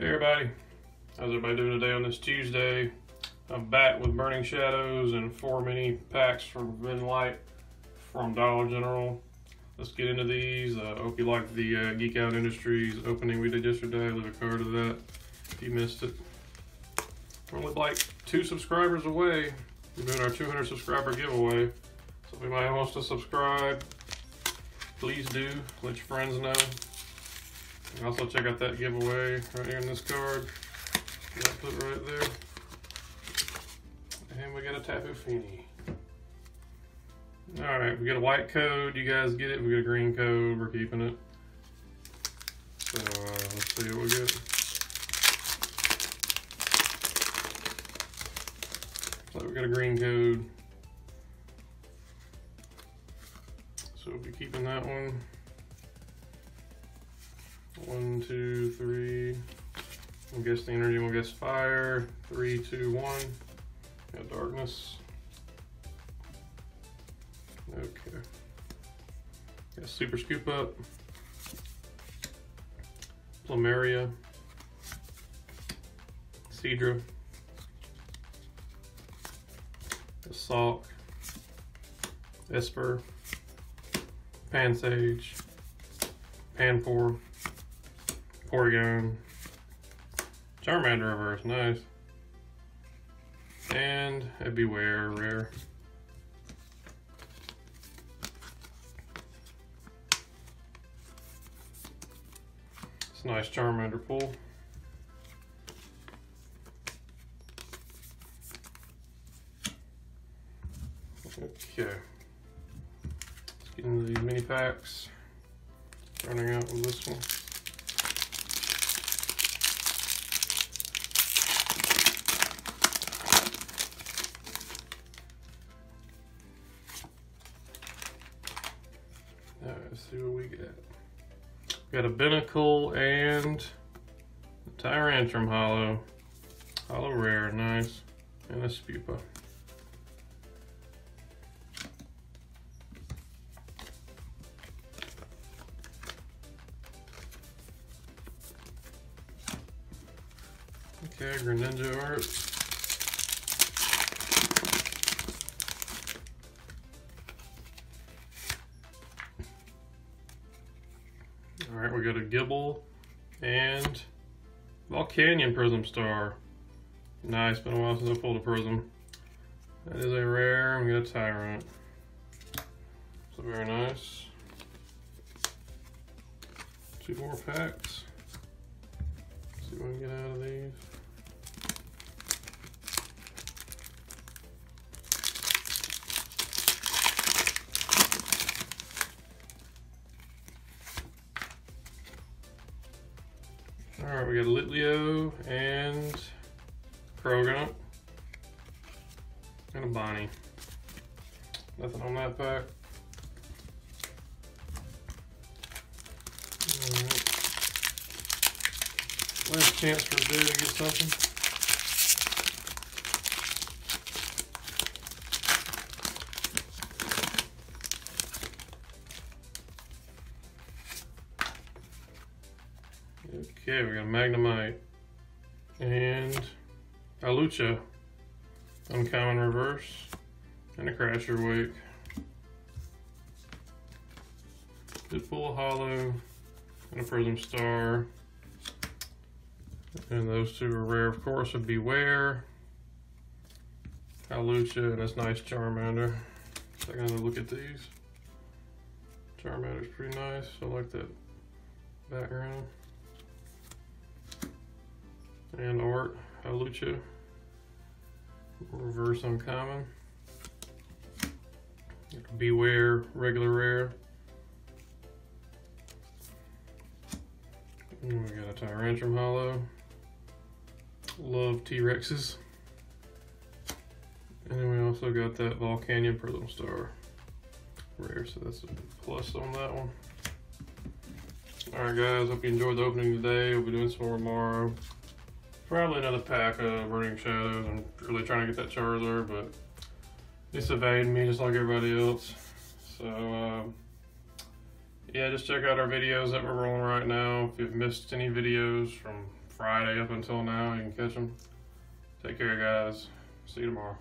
Hey everybody, how's everybody doing today on this Tuesday? I'm back with Burning Shadows and four mini packs from Forbidden Light from Dollar General. Let's get into these. I uh, hope you liked the uh, Geek Out Industries opening we did yesterday. Leave a card of that if you missed it. We're only like two subscribers away. We're doing our 200 subscriber giveaway. So if anybody wants to subscribe, please do. Let your friends know. Also check out that giveaway right here in this card. Put right there. And we got a Tapu Fini. Alright, we got a white code. You guys get it. We got a green code. We're keeping it. So uh, let's see what we get. So we got a green code. So we'll be keeping that one. One, two, three. We'll guess the energy, we'll guess fire. Three, two, one. Got darkness. Okay. Got super scoop up. Plumeria. Seadra. Assault. Espurr. Pansage. Panpour. Porygon. Charmander reverse, nice. And a Bewear rare. It's a nice Charmander pull. Okay. Let's get into these mini packs. Starting out with this one. See what we get. Got a Binacle and a Tyrantrum Holo. Holo Rare, nice. And a Spupa. Okay, Greninja art. All right, we got a Gible and Volcanion Prism Star. Nice, been a while since I pulled a Prism. That is a rare, we got a Tyrunt. So very nice. Two more packs. Let's see what we can get out of these. All right, we got Litleo and Croagunk and a Bonnie. Nothing on that pack. Last chance for Dude to get something. Okay, we got Magnemite and Alucha, uncommon reverse, and a Crasher Wake. Good pull a Holo and a Prism Star. And those two are rare, of course, would Bewear, Alucha, and that's nice Charmander. Take another look at these. Charmander's pretty nice. I like that background and Art Alucha. Reverse uncommon. Bewear regular rare. We got a Tyrantrum Holo. Love T-Rexes. And then we also got that Volcanion Prism Star. Rare, so that's a plus on that one. Alright guys, hope you enjoyed the opening today. We'll be doing some more tomorrow. Probably another pack of Burning Shadows. I'm really trying to get that Charizard, but it's evading me just like everybody else. So, um, yeah, just check out our videos that we're rolling right now. If you've missed any videos from Friday up until now. You can catch them. Take care, guys. See you tomorrow.